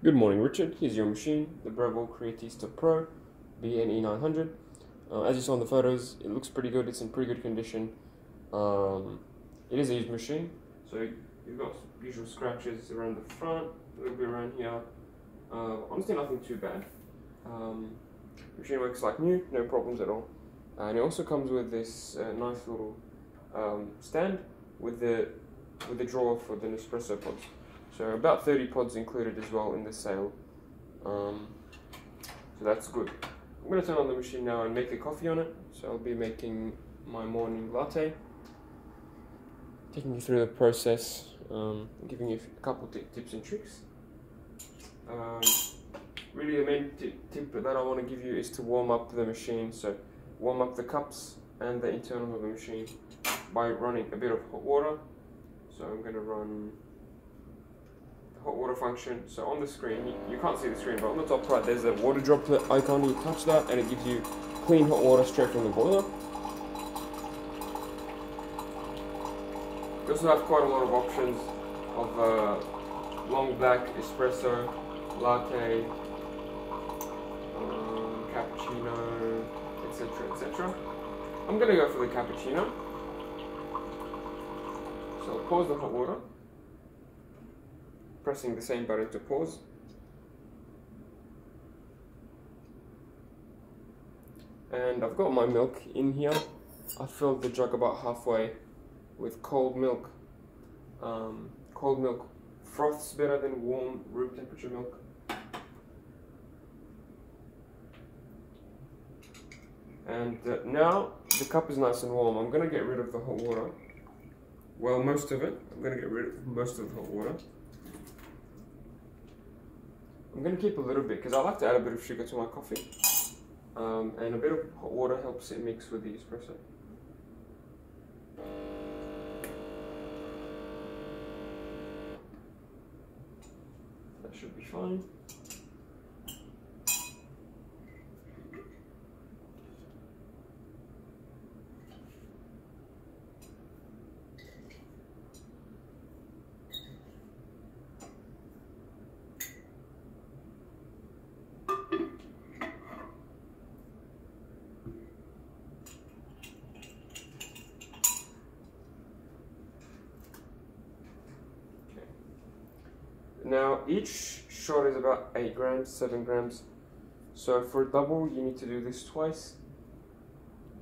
Good morning, Richard. Here's your machine, the Breville Creatista Pro BNE900. Uh, as you saw in the photos, it looks pretty good. It's in pretty good condition. Um, it is a used machine, so you've got usual scratches around the front, a little bit around here. Uh, honestly, nothing too bad. Um, machine works like new, no problems at all. and it also comes with this uh, nice little um, stand with the with the drawer for the Nespresso pods. So about 30 pods included as well in the sale. Um, so that's good. I'm going to turn on the machine now and make a coffee on it. So I'll be making my morning latte. Taking you through the process, um, giving you a couple tips and tricks. Um, really the main tip that I want to give you is to warm up the machine. So warm up the cups and the internal of the machine by running a bit of hot water. So I'm going to run hot water function. So on the screen, you, can't see the screen, but on the top right, there's a water droplet icon. You touch that, and it gives you clean hot water straight from the boiler. You also have quite a lot of options of uh, long black, espresso, latte, um, cappuccino, etc., etc. I'm gonna go for the cappuccino. So I'll pause the hot water pressing the same button to pause. And I've got my milk in here. I filled the jug about halfway with cold milk. Um, cold milk froths better than warm room temperature milk. And uh, now the cup is nice and warm. I'm going to get rid of the hot water. Well, most of it. I'm going to get rid of most of the hot water. I'm going to keep a little bit because I like to add a bit of sugar to my coffee. Um, and a bit of hot water helps it mix with the espresso. That should be fine. Now each shot is about 8 grams, 7 grams. So for double you need to do this twice.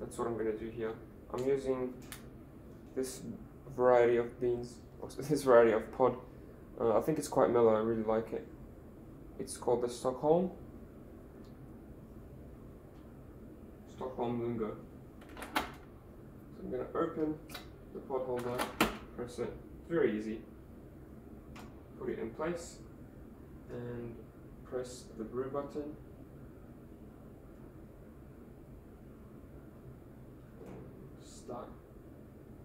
That's what I'm going to do here. I'm using this variety of beans, this variety of pod. Uh, I think it's quite mellow, I really like it. It's called the Stockholm. Stockholm Lungo. So I'm going to open the pod holder, press it. It's very easy put it in place and press the brew button start.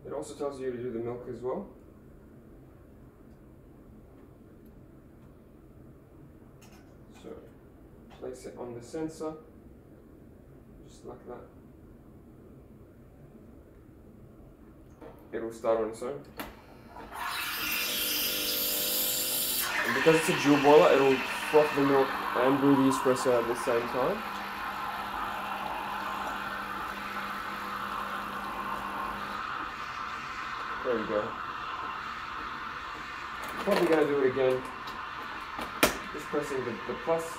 It also tells you to do the milk as well. So place it on the sensor, just like that. It'll start on its own. Because it's a dual boiler, it'll froth the milk and brew the espresso at the same time. There we go. Probably gonna do it again. Just pressing the, the plus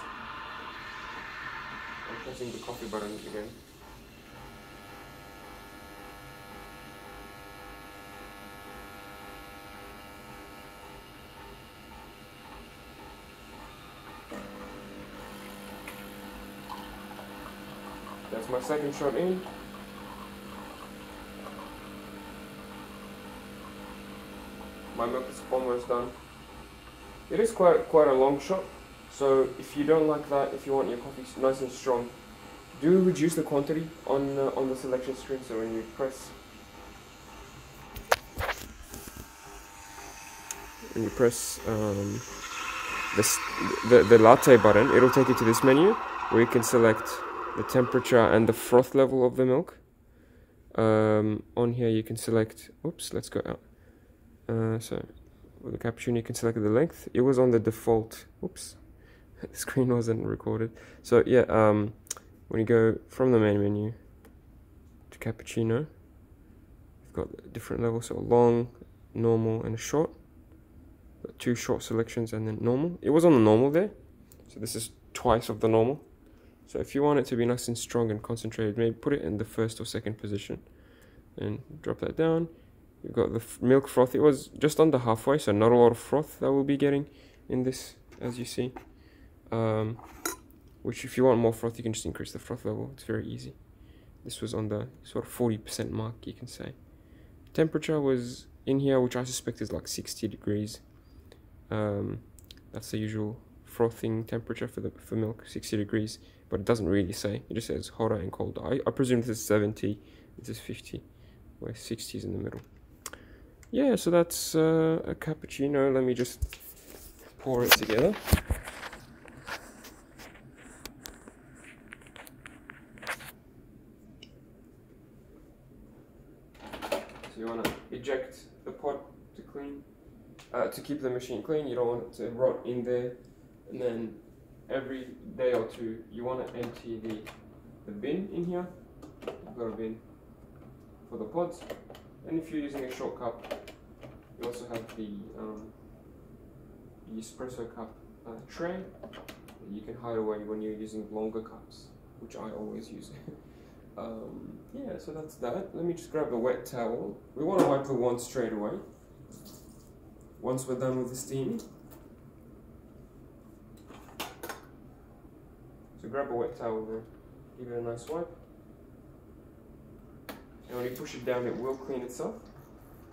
and pressing the coffee button again. That's my second shot in. My milk is almost done. It is quite quite a long shot, so if you don't like that, if you want your coffee nice and strong, do reduce the quantity on uh, on the selection screen. So when you press when you press um, this, the the latte button, it'll take you to this menu where you can select the temperature and the froth level of the milk. Um, on here you can select, oops, let's go out. Uh, so with the cappuccino you can select the length. It was on the default, oops, the screen wasn't recorded. So yeah, um, when you go from the main menu to cappuccino, you've got different levels. So long, normal, and short. Got two short selections and then normal. It was on the normal there, so this is twice of the normal. So if you want it to be nice and strong and concentrated, maybe put it in the first or second position, and drop that down. You've got the milk froth. It was just under halfway, so not a lot of froth that we'll be getting in this, as you see. Um, which if you want more froth, you can just increase the froth level. It's very easy. This was on the sort of 40% mark, you can say. Temperature was in here, which I suspect is like 60 degrees. Um, that's the usual frothing temperature for the for milk, 60 degrees, but it doesn't really say. It just says hotter and colder. I, I presume this is 70, this is 50, where 60 is in the middle. Yeah, so that's uh, a cappuccino. Let me just pour it together. So you want to eject the pot to clean, uh, to keep the machine clean. You don't want it to rot in there. And then every day or two, you want to empty the, the bin in here. I've got a bin for the pods. And if you're using a short cup, you also have the, um, the espresso cup uh, tray that you can hide away when you're using longer cups, which I always use. um, yeah, so that's that. Let me just grab a wet towel. We want to wipe the wand straight away. Once we're done with the steaming. So grab a wet towel there, give it a nice wipe. And when you push it down, it will clean itself.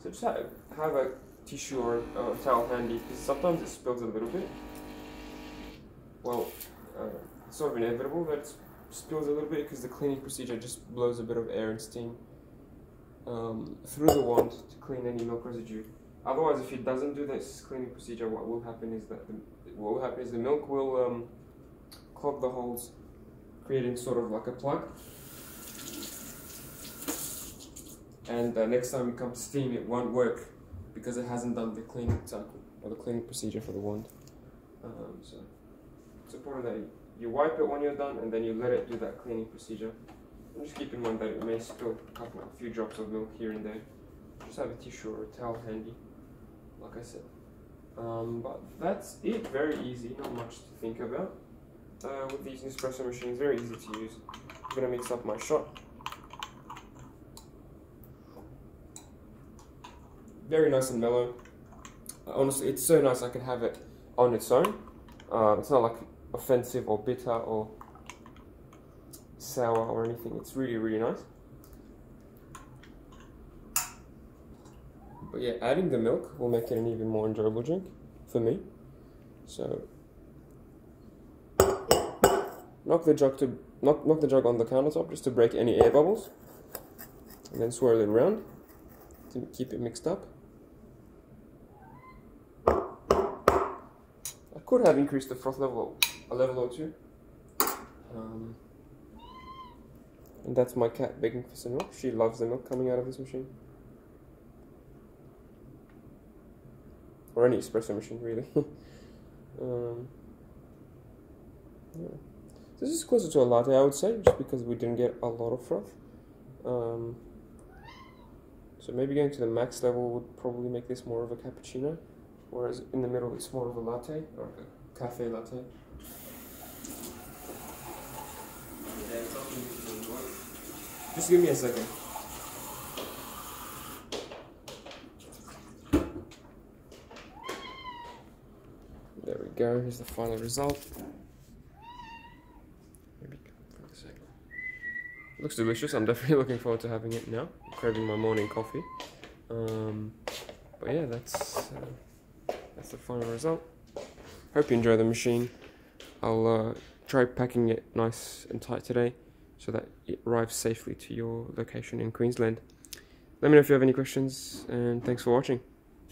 So just have, have a tissue or a towel handy because sometimes it spills a little bit. Well, uh, it's sort of inevitable that it spills a little bit because the cleaning procedure just blows a bit of air and steam um, through the wand to clean any milk residue. Otherwise, if it doesn't do this cleaning procedure, what will happen is that the, what will happen is the milk will um, clog the holes, creating sort of like a plug and uh, next time you come to steam it won't work because it hasn't done the cleaning cycle or the cleaning procedure for the wand. Um, so it's important that you wipe it when you're done and then you let it do that cleaning procedure. And just keep in mind that it may spill a couple, a few drops of milk here and there. Just have a tissue or a towel handy, like I said. Um, but that's it. Very easy, not much to think about. Uh, with these Nespresso machines, very easy to use. I'm gonna mix up my shot. very nice and mellow. Uh, honestly, it's so nice I can have it on its own. Uh, it's not like offensive or bitter or sour or anything. It's really, really nice. But yeah, adding the milk will make it an even more enjoyable drink for me. So knock the jug to knock knock the jug on the countertop just to break any air bubbles, and then swirl it around to keep it mixed up. I could have increased the froth level a level or two. Um, and that's my cat begging for some milk. She loves the milk coming out of this machine. Or any espresso machine, really. um, yeah. This is closer to a latte, I would say, just because we didn't get a lot of froth. Um, so maybe going to the max level would probably make this more of a cappuccino whereas in the middle it's more of a latte or a cafe latte. Just give me a second. There we go, here's the final result. Maybe for a second. Looks delicious, I'm definitely looking forward to having it now. Craving my morning coffee. Um, but yeah, that's... Uh, that's the final result. Hope you enjoy the machine. I'll uh, try packing it nice and tight today so that it arrives safely to your location in Queensland. Let me know if you have any questions and thanks for watching.